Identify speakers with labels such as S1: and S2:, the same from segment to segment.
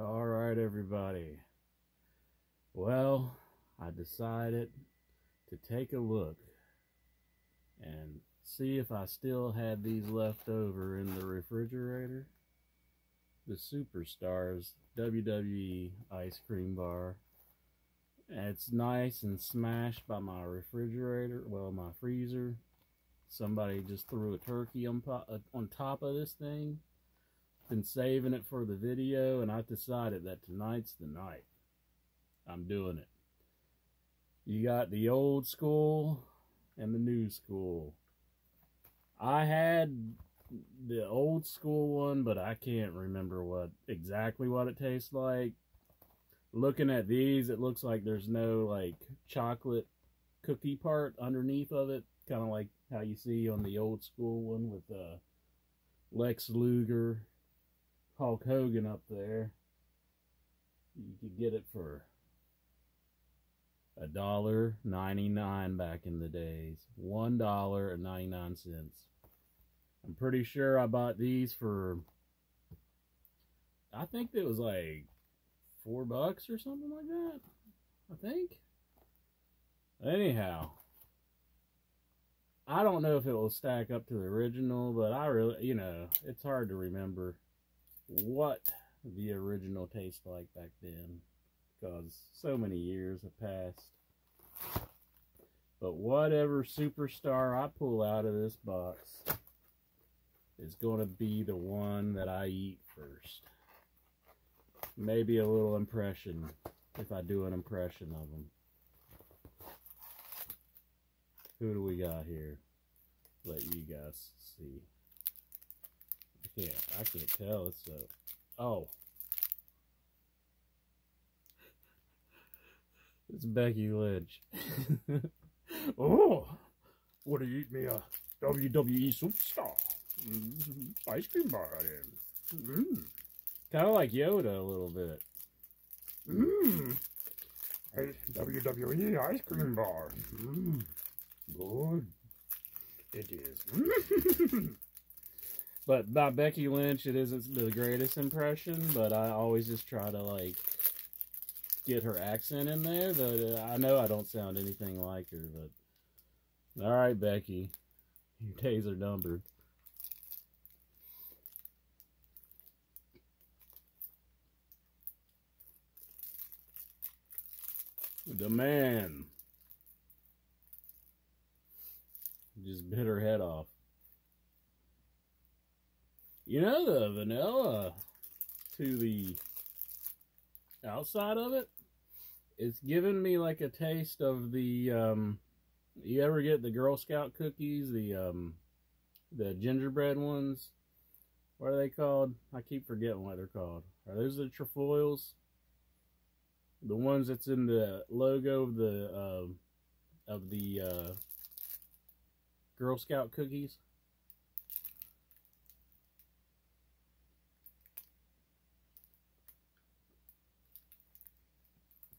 S1: All right, everybody. Well, I decided to take a look and see if I still had these left over in the refrigerator. The Superstars WWE ice cream bar. It's nice and smashed by my refrigerator, well, my freezer. Somebody just threw a turkey on, uh, on top of this thing. Been saving it for the video, and I decided that tonight's the night. I'm doing it. You got the old school and the new school. I had the old school one, but I can't remember what exactly what it tastes like. Looking at these, it looks like there's no like chocolate cookie part underneath of it, kind of like how you see on the old school one with uh, Lex Luger, Hulk Hogan up there. You could get it for a dollar ninety nine back in the days. One dollar and ninety nine cents. I'm pretty sure I bought these for I think it was like four bucks or something like that. I think. Anyhow, I don't know if it will stack up to the original, but I really, you know, it's hard to remember what the original tasted like back then because so many years have passed. But whatever superstar I pull out of this box is going to be the one that I eat first. Maybe a little impression if I do an impression of them. Who do we got here? Let you guys see. Can't, I can't tell. It's a, oh. It's Becky Lynch. oh, what do you eat me a WWE superstar? Mm, ice cream bar in. Mm. Kind of like Yoda a little bit.
S2: Mmm. WWE ice cream bar. Mmm. Good. It is.
S1: but by Becky Lynch, it isn't the greatest impression, but I always just try to like get her accent in there. But uh, I know I don't sound anything like her. But all right, Becky, your days are numbered. The man just bit her head off. You know the vanilla to the outside of it, it's giving me like a taste of the, um, you ever get the Girl Scout cookies, the, um, the gingerbread ones? What are they called? I keep forgetting what they're called. Are those the trefoils? the ones that's in the logo of the uh, of the uh, Girl Scout cookies.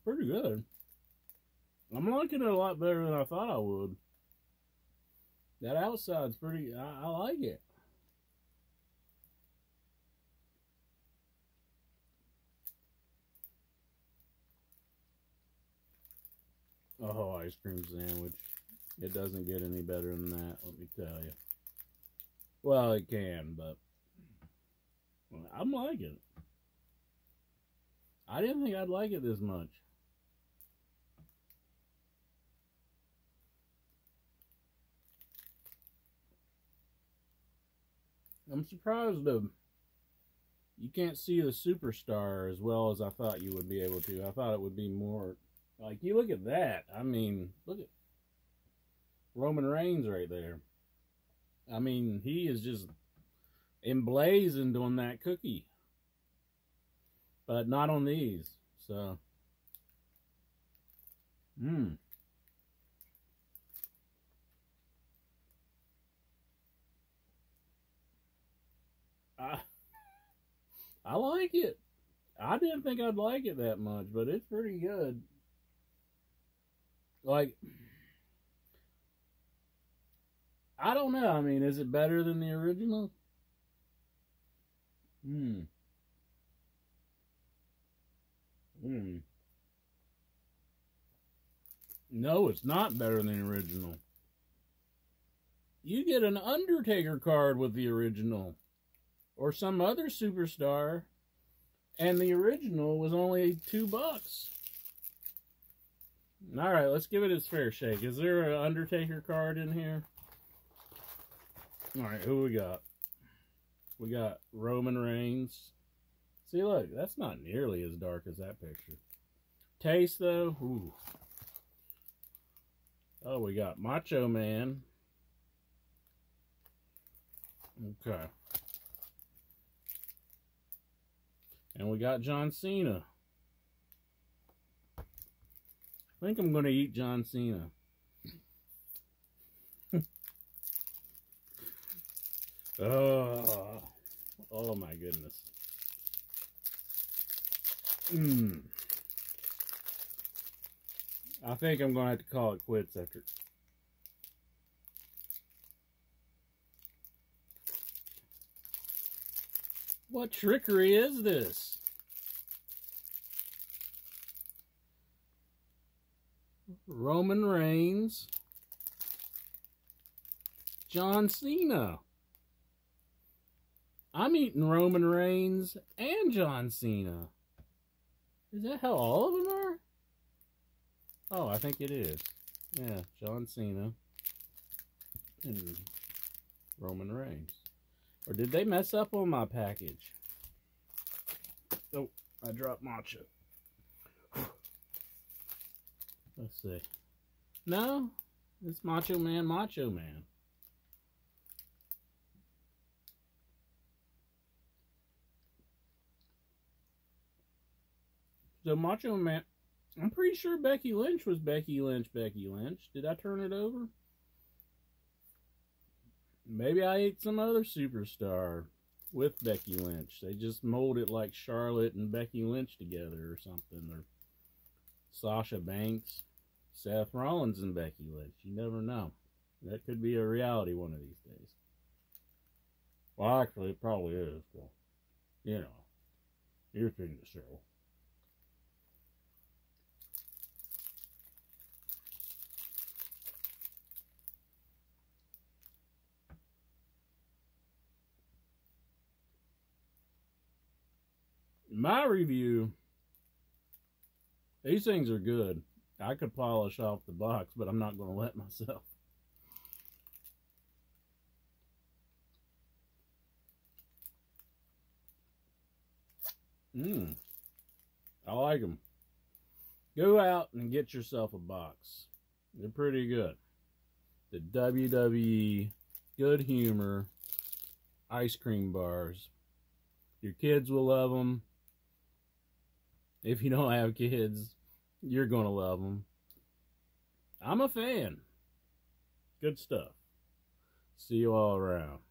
S1: Pretty good. I'm liking it a lot better than I thought I would. That outside's pretty, I, I like it. Oh, ice cream sandwich. It doesn't get any better than that, let me tell you. Well, it can, but I'm liking it. I didn't think I'd like it this much. I'm surprised though. You can't see the superstar as well as I thought you would be able to. I thought it would be more like, you look at that. I mean, look at Roman Reigns right there. I mean, he is just emblazoned on that cookie. But not on these. So, mmm. I, I like it. I didn't think I'd like it that much, but it's pretty good. Like, I don't know. I mean, is it better than the original? Hmm. Hmm. No, it's not better than the original. You get an Undertaker card with the original. Or some other superstar. And the original was only two bucks. Alright, let's give it its fair shake. Is there an Undertaker card in here? Alright, who we got? We got Roman Reigns. See, look, that's not nearly as dark as that picture. Taste, though, ooh. Oh, we got Macho Man. Okay. And we got John Cena. I think I'm going to eat John Cena. oh, oh my goodness. Mmm. I think I'm going to have to call it quits after. What trickery is this? Roman Reigns. John Cena. I'm eating Roman Reigns and John Cena. Is that how all of them are? Oh, I think it is. Yeah, John Cena and Roman Reigns. Or did they mess up on my package? Oh, I dropped Macho. Let's see. No, it's Macho Man, Macho Man. So Macho Man, I'm pretty sure Becky Lynch was Becky Lynch, Becky Lynch. Did I turn it over? Maybe I ate some other superstar with Becky Lynch. They just mold it like Charlotte and Becky Lynch together or something. Or Sasha Banks, Seth Rollins and Becky Lynch. You never know. That could be a reality one of these days. Well, actually, it probably is. But, you know, your thing to show. My review, these things are good. I could polish off the box, but I'm not going to let myself. Mmm. I like them. Go out and get yourself a box. They're pretty good. The WWE Good Humor ice cream bars. Your kids will love them. If you don't have kids, you're going to love them. I'm a fan. Good stuff. See you all around.